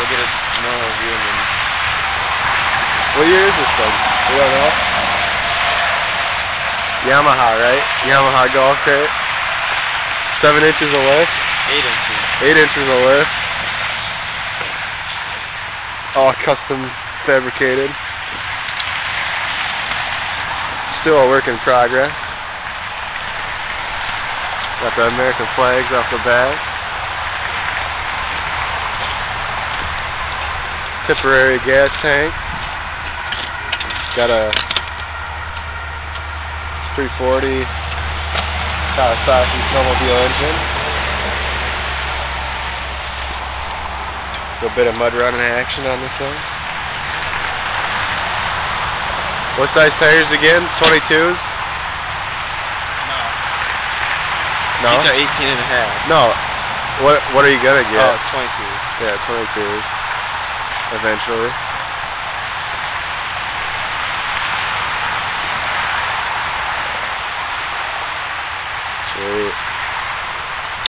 We'll get a normal view and then What year is this thing? We don't know. Yamaha, right? Yamaha golf cart. Seven inches of lift. eight inches. Eight inches of lift. All custom fabricated. Still a work in progress. Got the American flags off the back. Temporary gas tank. Got a 340 Kawasaki snowmobile engine. A little bit of mud running action on this thing. What size tires again? 22s? No? These are 18 and a half. No. What What are you gonna get? Oh, 22. Yeah, 22s eventually. Sweet.